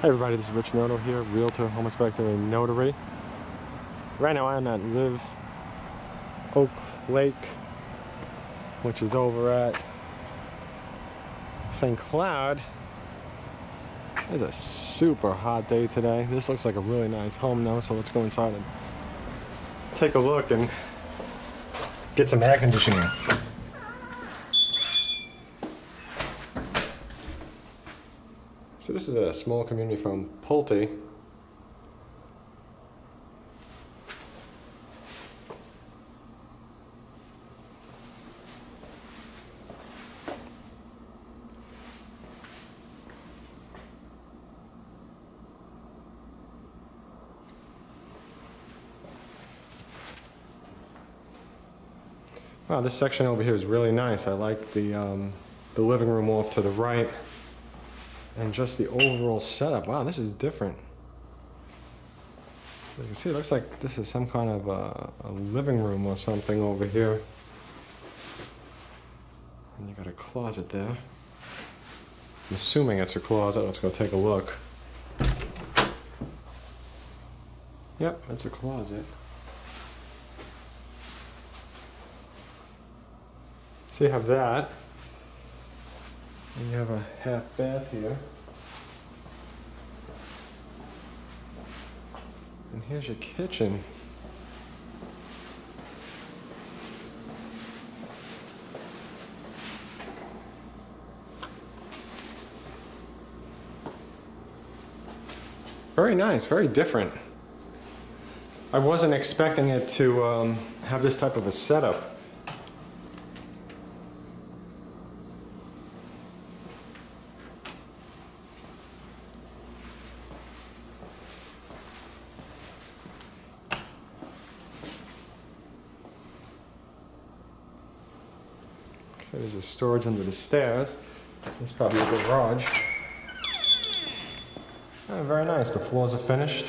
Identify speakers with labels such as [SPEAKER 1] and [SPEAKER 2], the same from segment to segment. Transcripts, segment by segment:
[SPEAKER 1] Hey everybody, this is Rich Noto here, Realtor, Home Inspector, and Notary. Right now I'm at Live Oak Lake, which is over at St. Cloud. It's a super hot day today. This looks like a really nice home though, so let's go inside and take a look and get some air conditioning. This is a small community from Pulte. Wow, this section over here is really nice. I like the, um, the living room off to the right and just the overall setup. Wow, this is different. You can see it looks like this is some kind of a, a living room or something over here. And you got a closet there. I'm assuming it's a closet. Let's go take a look. Yep, it's a closet. So you have that. And you have a half bath here. And here's your kitchen. Very nice, very different. I wasn't expecting it to um, have this type of a setup. There's a storage under the stairs. It's probably a garage. Oh, very nice. The floors are finished.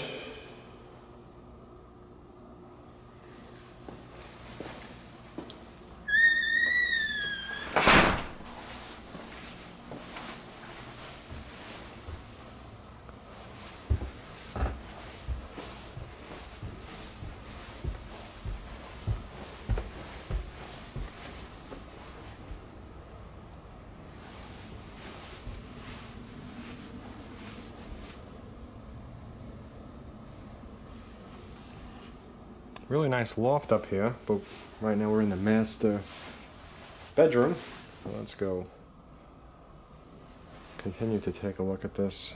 [SPEAKER 1] Really nice loft up here, but right now we're in the master bedroom. So let's go continue to take a look at this.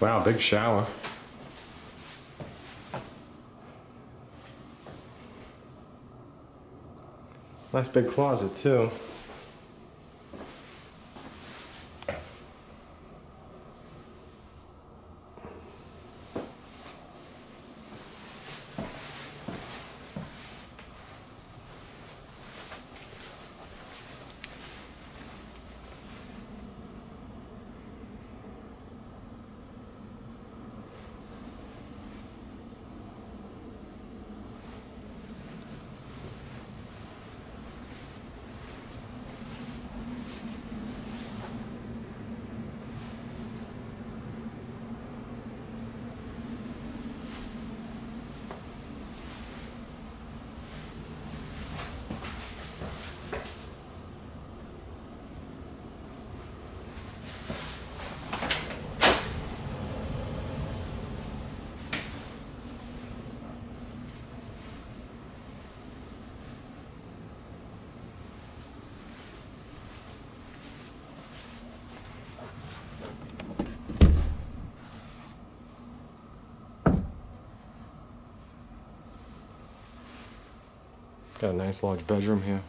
[SPEAKER 1] Wow, big shower. Nice big closet too. Got a nice large bedroom here.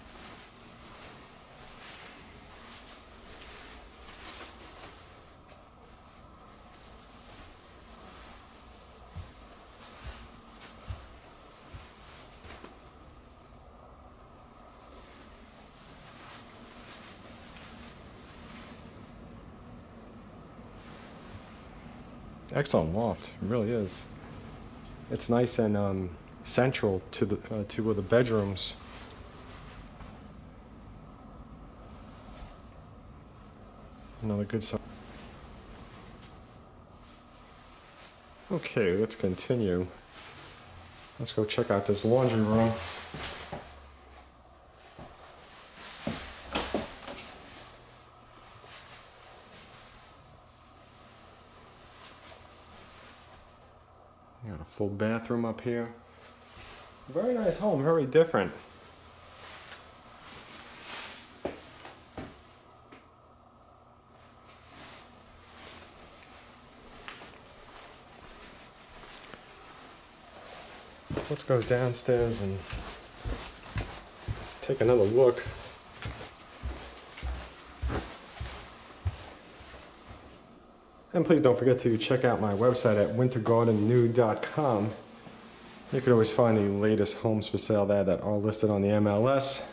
[SPEAKER 1] Excellent loft, it really is. It's nice and um, central to the uh, uh, the bedrooms. Another good sign. Okay, let's continue. Let's go check out this laundry room. Got a full bathroom up here. Very nice home, very different. Let's go downstairs and take another look. And please don't forget to check out my website at wintergardennew.com. You can always find the latest homes for sale there that are listed on the MLS.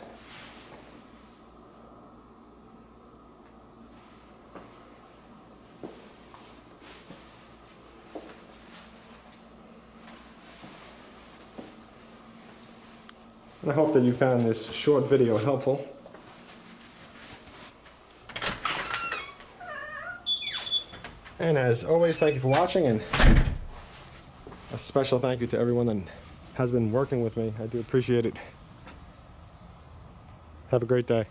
[SPEAKER 1] I hope that you found this short video helpful. And as always, thank you for watching and a special thank you to everyone that has been working with me. I do appreciate it. Have a great day.